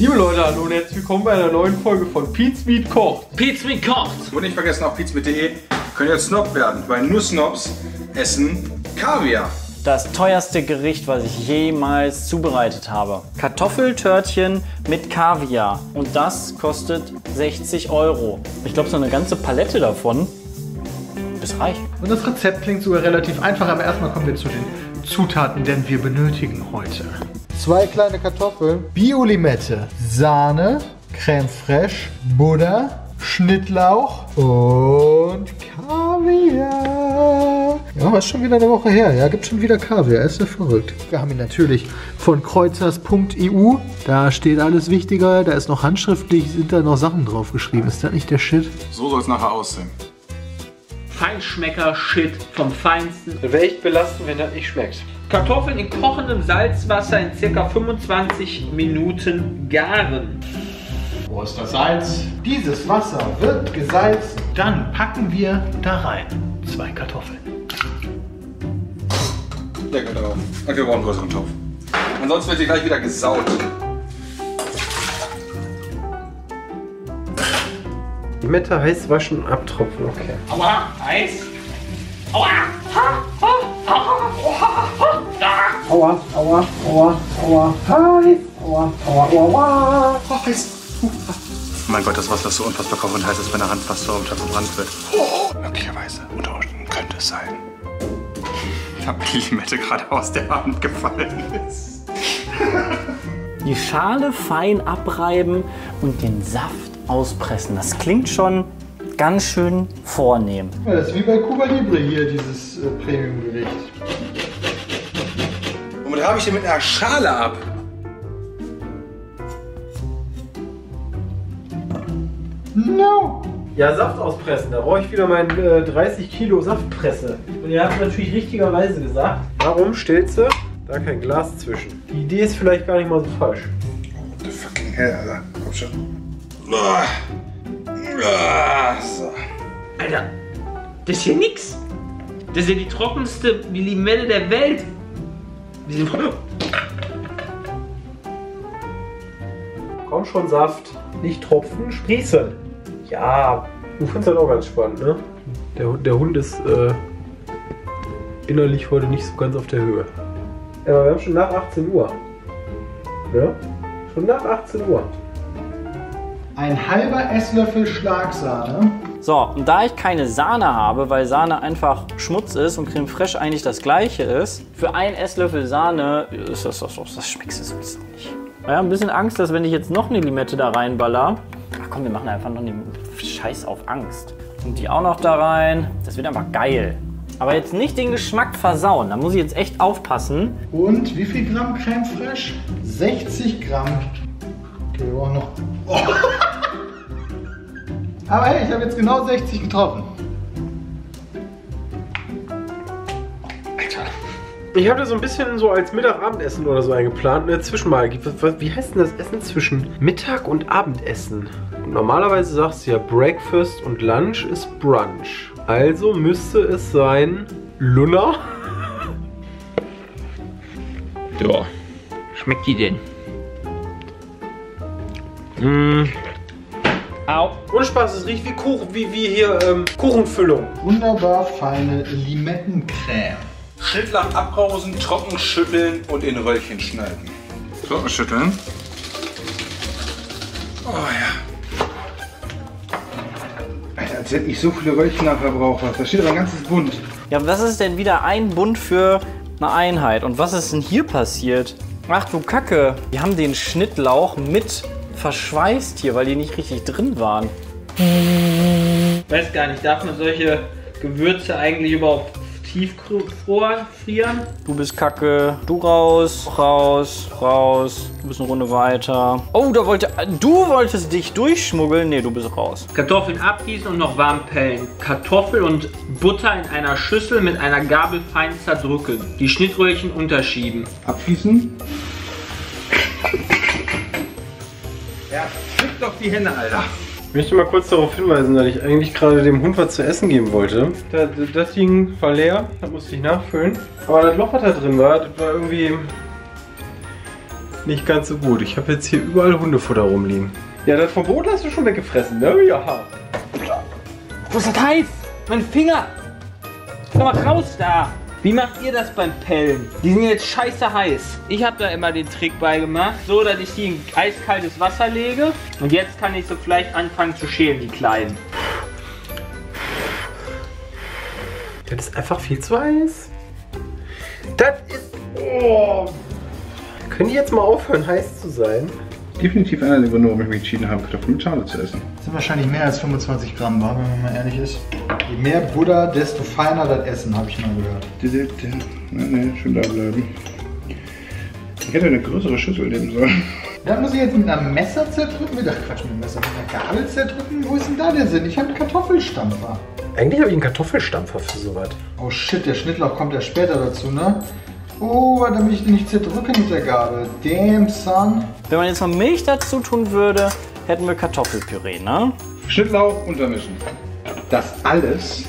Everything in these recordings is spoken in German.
Liebe Leute, hallo und herzlich willkommen bei einer neuen Folge von Pete's Meat Kocht. Pizza mit kocht. Und nicht vergessen, auf pizza.de könnt ihr Snob werden, weil nur Snobs essen Kaviar. Das teuerste Gericht, was ich jemals zubereitet habe. Kartoffeltörtchen mit Kaviar. Und das kostet 60 Euro. Ich glaube, so eine ganze Palette davon ist reich. Und das Rezept klingt sogar relativ einfach, aber erstmal kommen wir zu den Zutaten, denn wir benötigen heute zwei kleine Kartoffeln, Bio-Limette, Sahne, Creme fraiche, Butter, Schnittlauch und Kaviar. Ja, ist schon wieder eine Woche her. Ja, gibt schon wieder Kaviar. Ist ja verrückt. Wir haben ihn natürlich von kreuzers.eu. Da steht alles Wichtige. Da ist noch handschriftlich, sind da noch Sachen drauf geschrieben. Ist das nicht der Shit? So soll es nachher aussehen. Feinschmecker-Shit vom Feinsten. Wäre echt belastend, wenn das nicht schmeckt. Kartoffeln in kochendem Salzwasser in ca. 25 Minuten garen. Wo ist das Salz? Dieses Wasser wird gesalzen. Dann packen wir da rein zwei Kartoffeln. Deckel drauf. Und wir brauchen einen größeren Topf. Ansonsten wird sie gleich wieder gesaut. Limette heiß waschen, abtropfen. Okay. Aua, Eis. Aua. Ha, ha, ha, ha, ha, da. Aua, aua, aua, aua, heiß. Aua, aua, aua, aua. Oh, heiß. Mein Gott, das Wasser ist so unfassbar kochend heiß, dass meine Hand fast so unter verbrannt wird. möglicherweise unter Umständen könnte es sein. Ich habe die Limette gerade aus der Hand gefallen ist. Die Schale fein abreiben und den Saft auspressen. Das klingt schon ganz schön vornehm. Ja, das ist wie bei Cuba Libre hier, dieses äh, Premium-Gericht. Womit habe ich denn mit einer Schale ab? No! Ja, Saft auspressen. Da brauche ich wieder mein äh, 30 Kilo Saftpresse. Und ihr habt natürlich richtigerweise gesagt, warum stellst du da kein Glas zwischen? Die Idee ist vielleicht gar nicht mal so falsch. What the fucking hell, Alter. Komm schon. So. Alter, das ist hier nix. Das ist ja die trockenste Limette der Welt. Komm schon, Saft. Nicht tropfen, sprießen. Ja, du findest das auch ganz spannend, ne? Der, der Hund ist äh, innerlich heute nicht so ganz auf der Höhe. Ja, aber wir haben schon nach 18 Uhr. Ja? Schon nach 18 Uhr. Ein halber Esslöffel Schlagsahne. So, und da ich keine Sahne habe, weil Sahne einfach Schmutz ist und Creme Fraiche eigentlich das gleiche ist, für einen Esslöffel Sahne ist das, das, das, das schmeckst du sowieso nicht. Ja, ein bisschen Angst, dass wenn ich jetzt noch eine Limette da reinballer, ach komm, wir machen einfach noch den Scheiß auf Angst. Und die auch noch da rein, das wird einfach geil. Aber jetzt nicht den Geschmack versauen, da muss ich jetzt echt aufpassen. Und wie viel Gramm Creme fraiche? 60 Gramm. Okay, wir brauchen noch. Oh. Aber hey, ich habe jetzt genau 60 getroffen. Ich habe da so ein bisschen so als Mittag-Abendessen oder so eingeplant, eine Zwischenmal. Wie heißt denn das Essen zwischen Mittag und Abendessen? Normalerweise sagst du ja Breakfast und Lunch ist Brunch. Also müsste es sein Lunner. Ja. Schmeckt die denn? Au. Ohne Spaß, es riecht wie Kuchen, wie, wie hier ähm, Kuchenfüllung. Wunderbar feine Limettencreme. Schnittlauch abbrausen, trocken schütteln und in Röllchen schneiden. Trocken schütteln. Oh ja. Alter, als hätte ich so viele Röllchen nachher brauche. Da steht aber ein ganzes Bund. Ja, was ist denn wieder ein Bund für eine Einheit? Und was ist denn hier passiert? Ach du Kacke, wir haben den Schnittlauch mit verschweißt hier, weil die nicht richtig drin waren. Weiß gar nicht, darf man solche Gewürze eigentlich überhaupt tieffrieren? Du bist Kacke, du raus, raus, raus, du bist eine Runde weiter. Oh, da wollte, du wolltest dich durchschmuggeln. Nee, du bist raus. Kartoffeln abgießen und noch warm pellen. Kartoffel und Butter in einer Schüssel mit einer Gabel fein zerdrücken. Die Schnittröhrchen unterschieben. Abschließen. Die Hände, Alter. Ich möchte mal kurz darauf hinweisen, dass ich eigentlich gerade dem Hund was zu essen geben wollte. Das, das Ding war leer, das musste ich nachfüllen. Aber das Loch, was da drin war, das war irgendwie nicht ganz so gut. Ich habe jetzt hier überall Hundefutter rumliegen. Ja, das Verbot hast du schon weggefressen, ne? Ja. Wo ist das heiß? Mein Finger! Komm mal raus da! Wie macht ihr das beim Pellen? Die sind jetzt scheiße heiß. Ich habe da immer den Trick beigemacht, so dass ich die in eiskaltes Wasser lege. Und jetzt kann ich so vielleicht anfangen zu schälen, die Kleinen. Das ist einfach viel zu heiß. Das ist. Oh. Können die jetzt mal aufhören, heiß zu sein? Definitiv einer der Gründe, warum ich mich entschieden habe, Kartoffeln mit Schale zu essen. Das sind wahrscheinlich mehr als 25 Gramm, wa, wenn man mal ehrlich ist. Je mehr Butter, desto feiner das Essen, habe ich mal gehört. Nee, nee, schön da bleiben. Ich hätte eine größere Schüssel nehmen sollen. Da muss ich jetzt mit einem Messer zerdrücken? Ach Quatsch, mit einem Messer, mit einer Gabel zerdrücken? Wo ist denn da der Sinn? Ich habe einen Kartoffelstampfer. Eigentlich habe ich einen Kartoffelstampfer für sowas. Oh shit, der Schnittlauch kommt ja später dazu, ne? Oh, damit ich den nicht zerdrücke mit der Gabel. Damn, son. Wenn man jetzt noch Milch dazu tun würde, hätten wir Kartoffelpüree, ne? Schnittlauch untermischen. Das alles.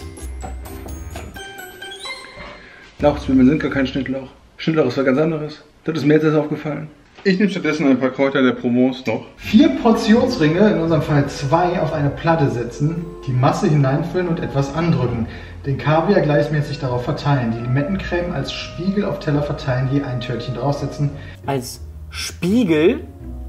Lauchzwiebeln sind gar kein Schnittlauch. Schnittlauch ist was ganz anderes. Das ist mir jetzt erst aufgefallen. Ich nehme stattdessen ein paar Kräuter der Provence noch. Vier Portionsringe, in unserem Fall zwei, auf eine Platte setzen, die Masse hineinfüllen und etwas andrücken. Den Kaviar gleichmäßig darauf verteilen. Die Limettencreme als Spiegel auf Teller verteilen, je ein Törtchen draufsetzen. Als Spiegel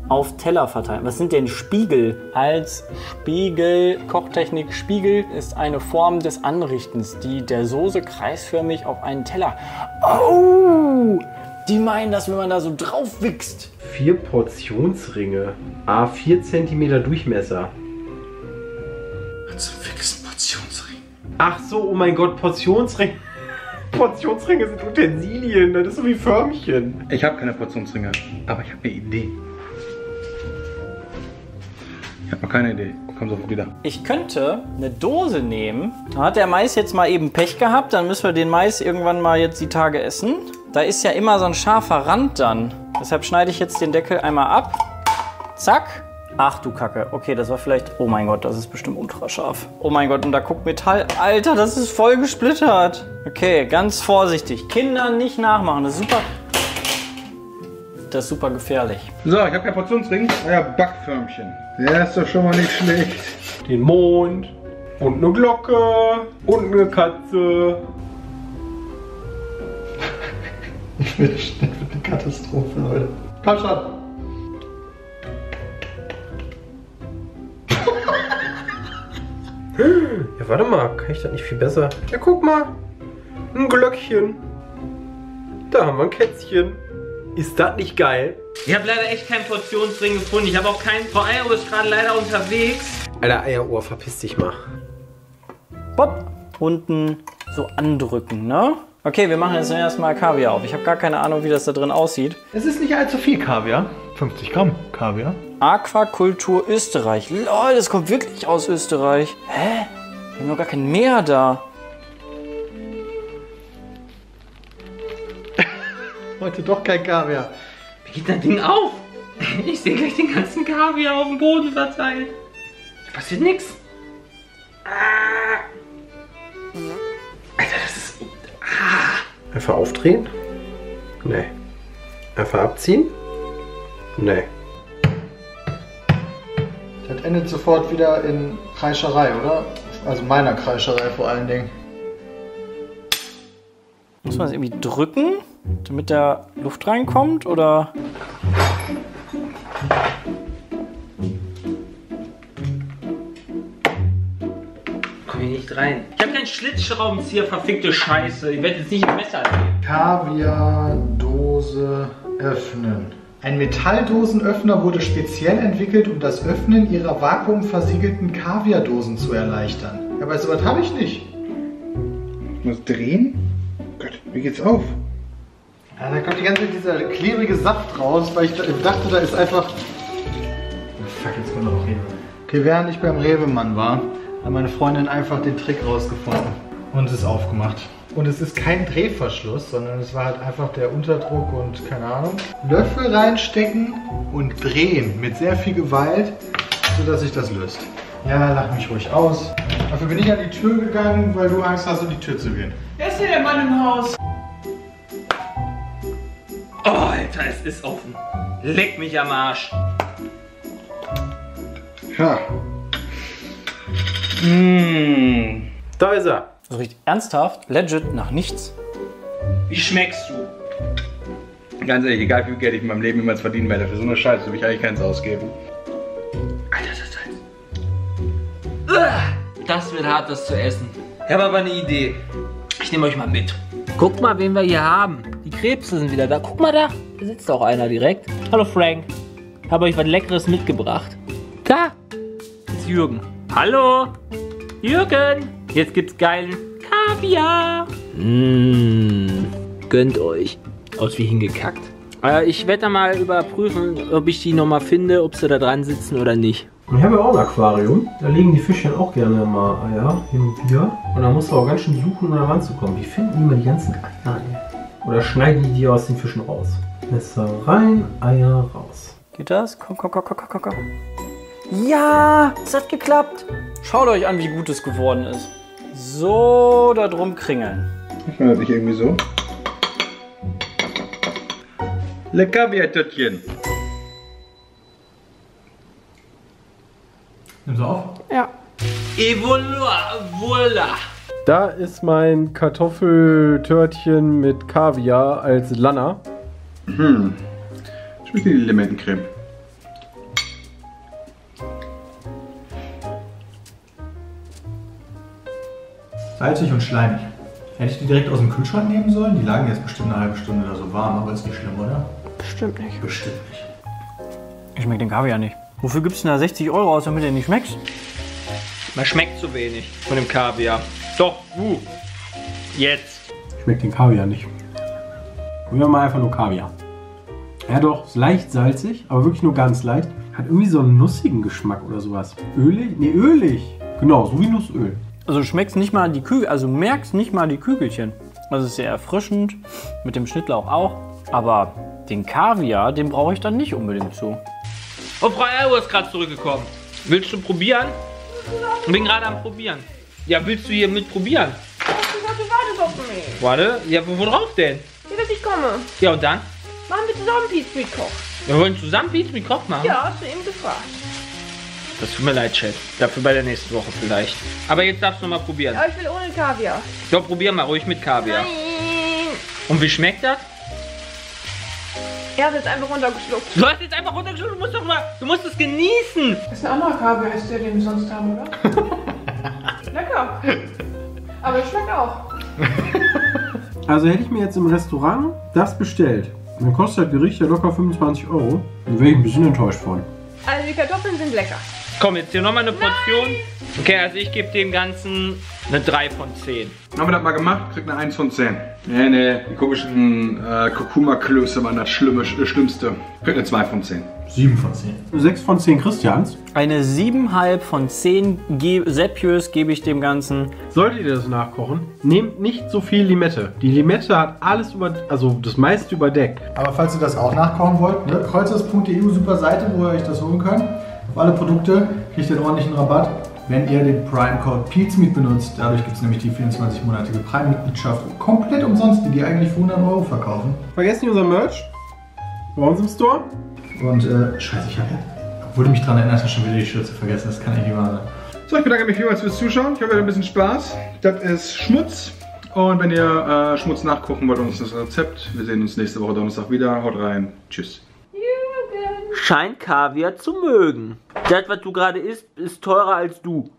auf Teller verteilen. Was sind denn Spiegel? Als Spiegel, Kochtechnik Spiegel ist eine Form des Anrichtens, die der Soße kreisförmig auf einen Teller. Oh! Die meinen, dass wenn man da so drauf wichst. Vier Portionsringe. A 4 cm Durchmesser. Ach so, oh mein Gott, Portionsringe. Portionsringe sind Utensilien, das ist so wie Förmchen. Ich habe keine Portionsringe, aber ich habe eine Idee. Ich habe noch keine Idee. Komm sofort wieder. Ich könnte eine Dose nehmen. Da hat der Mais jetzt mal eben Pech gehabt. Dann müssen wir den Mais irgendwann mal jetzt die Tage essen. Da ist ja immer so ein scharfer Rand dann. Deshalb schneide ich jetzt den Deckel einmal ab. Zack. Ach du Kacke. Okay, das war vielleicht... Oh mein Gott, das ist bestimmt ultrascharf. Oh mein Gott, und da guckt Metall... Alter, das ist voll gesplittert. Okay, ganz vorsichtig. Kinder nicht nachmachen. Das ist super... Das ist super gefährlich. So, ich habe kein Portionsring, euer Backförmchen. Der ist doch schon mal nicht schlecht. Den Mond und eine Glocke und eine Katze. Ich will schnell für eine Katastrophe, Leute. Komm schon. Ja, warte mal, kann ich das nicht viel besser? Ja, guck mal. Ein Glöckchen. Da haben wir ein Kätzchen. Ist das nicht geil? Ich habe leider echt keinen Portionsring gefunden. Ich habe auch keinen. Frau Eierohr ist gerade leider unterwegs. Alter Eierohr, verpiss dich mal. Bob. Unten so andrücken, ne? Okay, wir machen jetzt erstmal Kaviar auf. Ich habe gar keine Ahnung, wie das da drin aussieht. Es ist nicht allzu viel Kaviar. 50 Gramm Kaviar. Aquakultur Österreich. Lol, das kommt wirklich aus Österreich. Hä? Wir haben noch gar kein Meer da. Heute doch kein Kaviar. Wie geht das Ding auf? Ich sehe gleich den ganzen Kaviar auf dem Boden verteilt. Da passiert nichts. Alter, das ist. Einfach aufdrehen? Nee. Einfach abziehen? Nee. Endet sofort wieder in Kreischerei, oder? Also meiner Kreischerei vor allen Dingen. Muss man das irgendwie drücken, damit da Luft reinkommt? Oder? Komm hier nicht rein. Ich habe keinen Schlitzschraubenzieher, verfickte Scheiße. Ich werde jetzt nicht ein Messer nehmen. Kaviardose öffnen. Ein Metalldosenöffner wurde speziell entwickelt, um das Öffnen ihrer vakuumversiegelten Kaviardosen zu erleichtern. Ja, aber sowas habe ich nicht. Ich muss drehen? Gott, wie geht's auf? Ja, da kommt die ganze Zeit dieser klebrige Saft raus, weil ich da- dachte, da ist einfach. Fuck, jetzt kommt noch Rewe. Okay, während ich beim Rewe-Mann war, hat meine Freundin einfach den Trick rausgefunden und es ist aufgemacht. Und es ist kein Drehverschluss, sondern es war halt einfach der Unterdruck und keine Ahnung. Löffel reinstecken und drehen mit sehr viel Gewalt, sodass sich das löst. Ja, lach mich ruhig aus. Dafür bin ich an die Tür gegangen, weil du Angst hast, in die Tür zu gehen. Wer ist hier der Mann im Haus? Oh, Alter, es ist offen. Leck mich am Arsch. Ja. Mmh. Da ist er. Das riecht ernsthaft, legit nach nichts. Wie schmeckst du? Ganz ehrlich, egal wie viel Geld ich in meinem Leben jemals verdienen werde, für so eine Scheiße will ich eigentlich keins ausgeben. Alter, das ist heiß. Das wird hart, das zu essen. Ich habe aber eine Idee. Ich nehme euch mal mit. Guckt mal, wen wir hier haben. Die Krebse sind wieder da. Guck mal da. Da sitzt auch einer direkt. Hallo Frank. Habe euch was Leckeres mitgebracht. Da ist Jürgen. Hallo. Jürgen. Jetzt gibt's geilen Kaviar. Mmh. Gönnt euch. Aus wie hingekackt. Äh, ich werde da mal überprüfen, ob ich die nochmal finde, ob sie da dran sitzen oder nicht. Ich habe ja auch ein Aquarium. Da legen die Fischchen auch gerne mal Eier hin und wieder. Und da musst du auch ganz schön suchen, um da ranzukommen. Wie finden die mal die ganzen Eier? Oder schneiden die die aus den Fischen raus? Messer rein, Eier raus. Geht das? Komm, komm, komm, komm, komm, komm. Ja, es hat geklappt. Schaut euch an, wie gut es geworden ist. So da drum kringeln. Ich meine sich irgendwie so. Lecker wie ein Töttchen. Nimm sie auf. Et voilà, voilà. Da ist mein Kartoffeltörtchen mit Kaviar als Lanner. Hm. Schmeckt wie die Limettencreme. Salzig und schleimig. Hätte ich die direkt aus dem Kühlschrank nehmen sollen? Die lagen jetzt bestimmt eine halbe Stunde da so warm, aber ist nicht schlimm, oder? Bestimmt nicht. Bestimmt nicht. Ich schmecke den Kaviar nicht. Wofür gibst du denn da 60 Euro aus, damit der nicht schmeckt? Man schmeckt zu wenig von dem Kaviar. Doch, uh. Jetzt. Schmeckt den Kaviar nicht. Probieren wir mal einfach nur Kaviar. Ja doch, ist leicht salzig, aber wirklich nur ganz leicht. Hat irgendwie so einen nussigen Geschmack oder sowas. Ölig? Nee, ölig. Genau, so wie Nussöl. Also du schmeckst nicht mal die Kügel, also merkst nicht mal die Kügelchen. Das ist sehr erfrischend, mit dem Schnittlauch auch. Aber den Kaviar, den brauche ich dann nicht unbedingt zu. Oh, Frau Ergo ist gerade zurückgekommen. Willst du probieren? Ich bin gerade am Probieren. Ja, willst du hier mit probieren? Warte auf mich. Warte, ja, wo, wo drauf denn? Ja, dass ich komme. Ja, und dann? Machen wir zusammen Pizza mit Koch. Wir wollen zusammen Pizza mit Koch machen? Ja, hast du eben gefragt. Das tut mir leid, Chef. Dafür bei der nächsten Woche vielleicht. Aber jetzt darfst du noch mal probieren. Aber ich will ohne Kaviar. Doch, probier mal ruhig mit Kaviar. Nein. Und wie schmeckt das? Er hat jetzt einfach runtergeschluckt. Du hast jetzt einfach runtergeschluckt, du musst doch mal, du musst es genießen. Das ist ein anderer Kaviar, als der, den wir sonst haben, oder? Lecker. Aber es schmeckt auch. Also hätte ich mir jetzt im Restaurant das bestellt, dann kostet das Gericht ja locker 25 Euro. Dann wäre ich ein bisschen enttäuscht von. Also die Kartoffeln sind lecker. Komm, jetzt hier nochmal eine Portion. Okay, also ich gebe dem Ganzen eine 3 von 10. Haben wir das mal gemacht? Kriegt eine 1 von 10. Nee, nee, die komischen äh, Kurkuma-Klöße waren das Schlimme, Schlimmste. Kriegt eine 2 von 10. 7 von 10. 6 von 10 Christians. Eine 7,5 von 10 Ge Seppios gebe ich dem Ganzen. Solltet ihr das nachkochen, nehmt nicht so viel Limette. Die Limette hat alles über, also das meiste überdeckt. Aber falls ihr das auch nachkochen wollt, ne, kreuzers.eu, super Seite, wo ihr euch das holen könnt. Auf alle Produkte kriegt ihr einen ordentlichen Rabatt, wenn ihr den Prime-Code PETSMEET benutzt. Dadurch gibt es nämlich die 24-monatige Prime-Mitgliedschaft komplett umsonst, die die eigentlich für 100 Euro verkaufen. Vergesst nicht unser Merch. Bei uns im Store. Und äh, scheiße, ich habe du mich daran erinnerst, hast schon wieder die Schürze vergessen. Das kann nicht wahr sein. So, ich bedanke mich vielmals fürs Zuschauen. Ich hoffe, ihr hattet ein bisschen Spaß. Das ist Schmutz. Und wenn ihr äh, Schmutz nachkochen wollt, uns das Rezept. Wir sehen uns nächste Woche Donnerstag wieder. Haut rein. Tschüss. Scheint Kaviar zu mögen. Das, was du gerade isst, ist teurer als du.